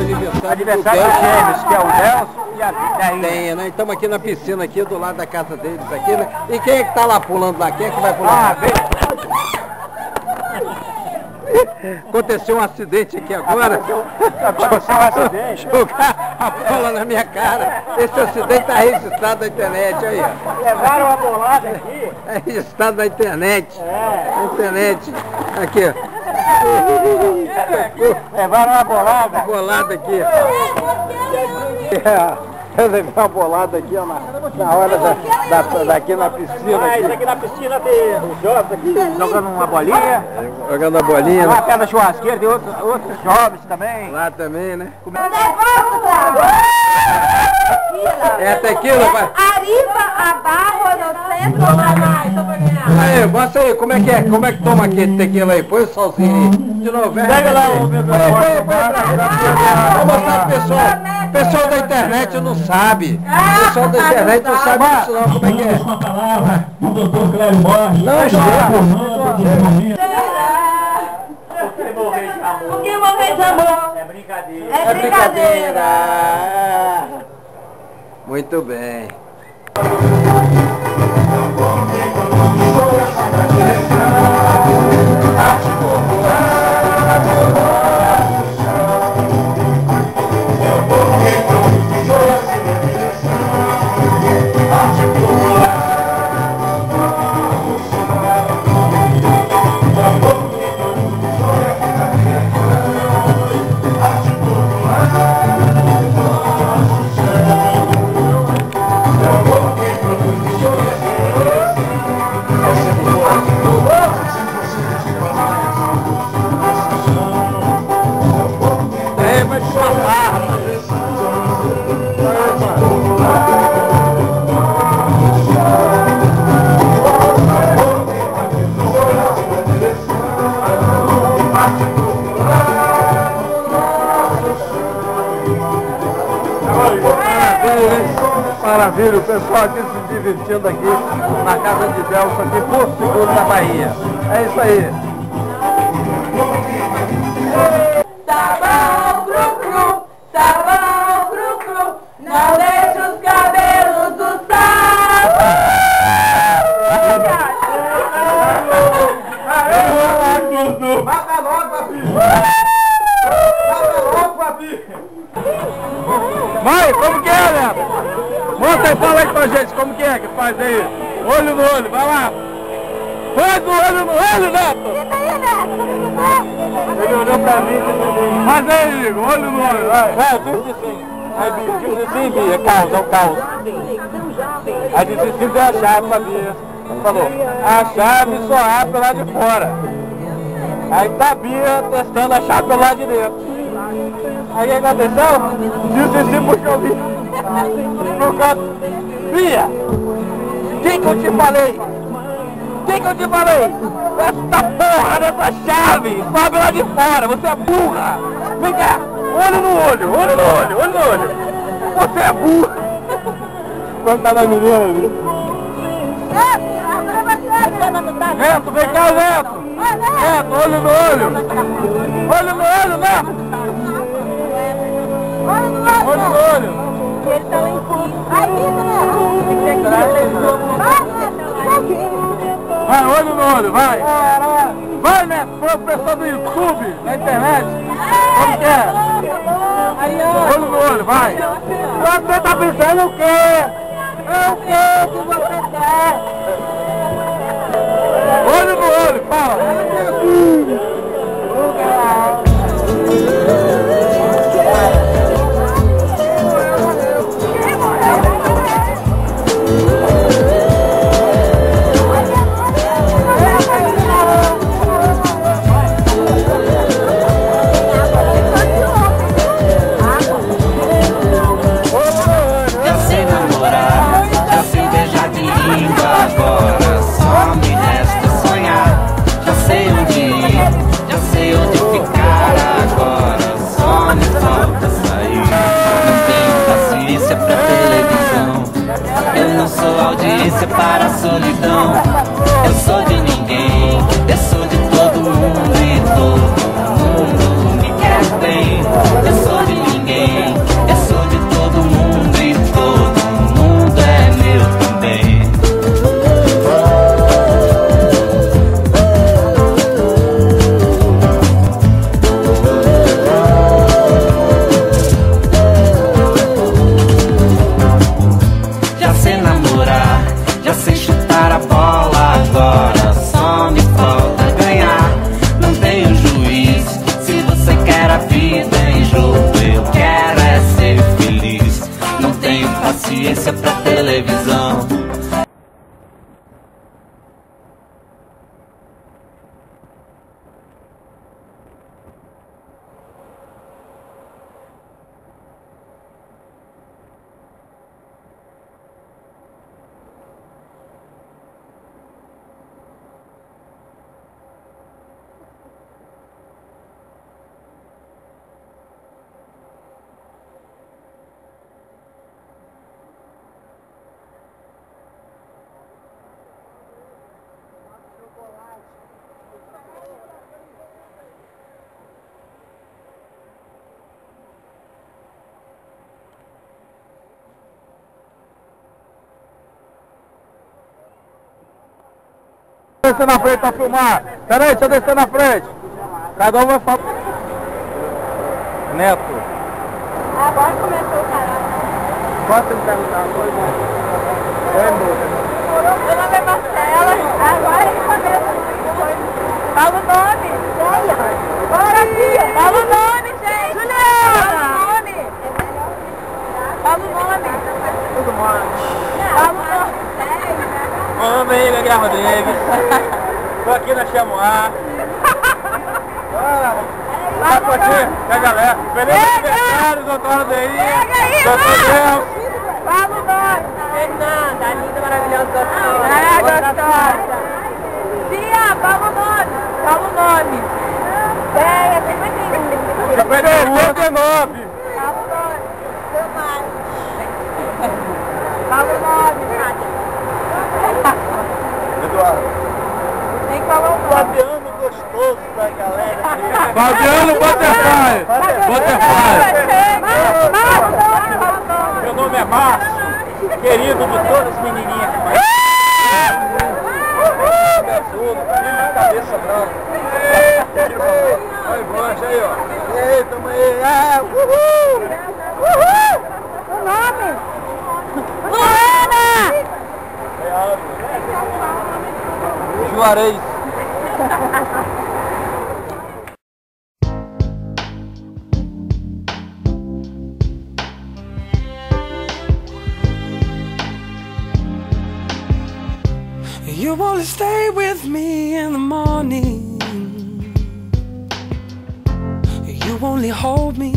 Aniversário, Aniversário do Delcio. gêmeos, que é o Nelson e a Dainha. Tem, né? Estamos aqui na piscina aqui do lado da casa deles aqui, né? E quem é que tá lá pulando lá? Quem é que vai Ah, pular? vem. Aconteceu um acidente aqui agora. Aconteceu um acidente. Jogar a bola na minha cara. Esse acidente está registrado na internet aí, ó. Levaram a bolada aqui. É registrado na internet. Na internet. Aqui, ó. Levaram a bolada. Bolada aqui. Eu levei uma bolada aqui, ó, na, na hora da, da, daqui na piscina. Ah, isso aqui na piscina tem os jovens aqui jogando uma bolinha. Jogando a bolinha. Lá né? perto da churrasqueira tem outros, outros jovens também. Lá também, né? Tequila. É tequila, vai. Ariba abaixo no centro da mais. Aí, mostra aí, como é que é? Como é que toma aqui tequila aí? Põe o solzinho aí. De novo, vem. Pega lá o Põe, microfone. põe, põe cá. Vou mostrar pro pessoal. O pessoal da internet não sabe. O pessoal da internet não sabe disso não, como é que é. Uma palavra do doutor Clério Borges. Não, já. formando esse momento. O que morrer de amor? É brincadeira. É É brincadeira. Muito bem. É, Maravilha, o pessoal aqui se divertindo aqui na casa de Delso aqui, Porto Seguro da Bahia. É isso aí. Olho no olho, vai lá. Faz o olho no olho, Neto. Ele olhou pra mim e Faz aí, Igor, olho no olho, vai. É, disse sim. Aí disse sim, Bia, caos, é o caos. Aí disse sim, deu a chave pra Bia. Falou, a chave só abre lado de fora. Aí tá a Bia testando a chave lado de dentro. Aí aconteceu? Disse sim, puxou o Bia. No canto. Bia, quem que eu te falei? Quem que eu te falei? Essa porra dessa chave sobe lá de fora, você é burra! Vem cá, olho no olho, olho no olho, olho no olho! Você é burra! Quando tá na menina, Neto, vem cá, Neto! Neto, olho no olho! Olho no olho, Neto! Olho no olho! Ele tá lá em cima. Vai! Vai, Neto, foi o pessoal do YouTube, na internet! Como que é? Olho no olho, vai! Você tá pensando o quê? É o quê que você quer? disse para a solidão. Então. Eu sou de ninguém, eu sou de Descer na frente pra filmar. Pera aí, deixa eu descer na frente. Cada um vai falar. Neto. Agora começou o caralho. Posso me perguntar uma coisa? É, moça. Meu nome é Marcela. Agora ele começa. Fala o nome. Bora aqui. Fala o nome, gente. Juliana. Fala o nome. Fala o nome. Tudo mais. Fala o nome. Meu nome é Igor Guilherme Rodrigues. Tô aqui na Chamoá. Tá com a galera. Feliz aniversário, doutor Aldeir. Pega aí, Doutor. Deus. O nome. Fernanda, a linda, maravilhosa. Ah, gostosa. Tia, fala o nome. Fala o nome. É, é sempre aqui. 59. Fala o nome. Fala o nome, Nádia. Eduardo. Tem que falar nome. Fabiano gostoso da galera. Fabiano Butterfly. Butterfly. Meu nome é Márcio, querido de todas as menininhas que mais. Cabeçudo, cabeça branca. Olha o broche aí, ó. E aí, tamo aí. You only stay with me in the morning. You only hold me